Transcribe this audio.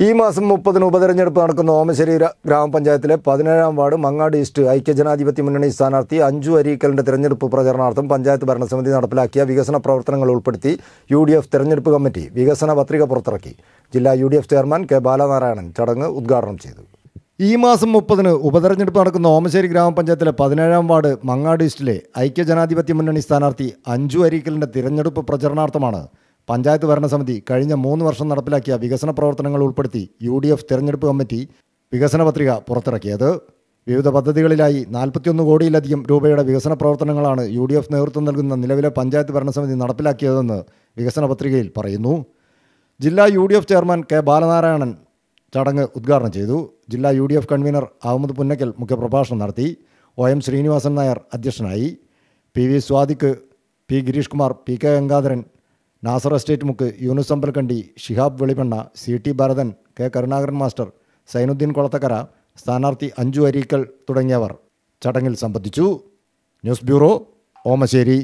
ഈ മാസം മുപ്പതിന് ഉപതെരഞ്ഞെടുപ്പ് നടക്കുന്ന ഓമശ്ശേരി ഗ്രാ- ഗ്രാമപഞ്ചായത്തിലെ പതിനേഴാം വാർഡ് മങ്ങാട് ഈസ്റ്റ് ഐക്യജനാധിപത്യ മുന്നണി സ്ഥാനാർത്ഥി അഞ്ചു അരീക്കലിന്റെ തെരഞ്ഞെടുപ്പ് പ്രചരണാർത്ഥം പഞ്ചായത്ത് ഭരണസമിതി നടപ്പിലാക്കിയ വികസന പ്രവർത്തനങ്ങൾ ഉൾപ്പെടുത്തി യു ഡി എഫ് തെരഞ്ഞെടുപ്പ് കമ്മിറ്റി വികസന പത്രിക പുറത്തിറക്കി. ജില്ലാ U D F chairman K Balanarayanan ചടങ്ങ് ഉദ്ഘാടനം ചെയ്തു. ഈ മാസം മുപ്പതിന് ഉപതെരഞ്ഞെടുപ്പ് നടക്കുന്ന ഓമശ്ശേരി ഗ്രാമപഞ്ചായത്തിലെ പതിനേഴാം വാർഡ് മങ്ങാട് ഈസ്റ്റിലെ ഐക്യജനാധിപത്യ മുന്നണി സ്ഥാനാർത്ഥി അഞ്ചു അരീക്കലിന്റെ തിരഞ്ഞെടുപ്പ് പ്രചരണാർത്ഥമാണ് പഞ്ചായത്ത് ഭരണസമിതി കഴിഞ്ഞ മൂന്ന് വർഷം നടപ്പിലാക്കിയ വികസന പ്രവർത്തനങ്ങൾ ഉൾപ്പെടുത്തി യു ഡി എഫ് തെരഞ്ഞെടുപ്പ് കമ്മിറ്റി വികസന പത്രിക പുറത്തിറക്കിയത്. വിവിധ പദ്ധതികളിലായി നാൽപ്പത്തിയൊന്ന് കോടിയിലധികം രൂപയുടെ വികസന പ്രവർത്തനങ്ങളാണ് യു ഡി എഫ് നേതൃത്വം നൽകുന്ന നിലവിലെ പഞ്ചായത്ത് ഭരണസമിതി നടപ്പിലാക്കിയതെന്ന് വികസന പത്രികയിൽ പറയുന്നു. ജില്ലാ U D F chairman K Balanarayanan ചടങ്ങ് ഉദ്ഘാടനം ചെയ്തു. ജില്ലാ U D F convener Ahammed Punnakkal മുഖ്യപ്രഭാഷണം നടത്തി. ഒ എം ശ്രീനിവാസൻ നായർ അധ്യക്ഷനായി. P V Sadiq P Girish Kumar P K Gangadharan Nasar Estate Mukku Yunus Ambalakkandi Shihab Velimanna C T Bharathan K Karunakaran master Sainuddin Kolathakkara സ്ഥാനാർത്ഥി അഞ്ജു അരീക്കൽ തുടങ്ങിയവർ. ചടങ്ങിൽ സംബന്ധിച്ചു. News bureau Omassery.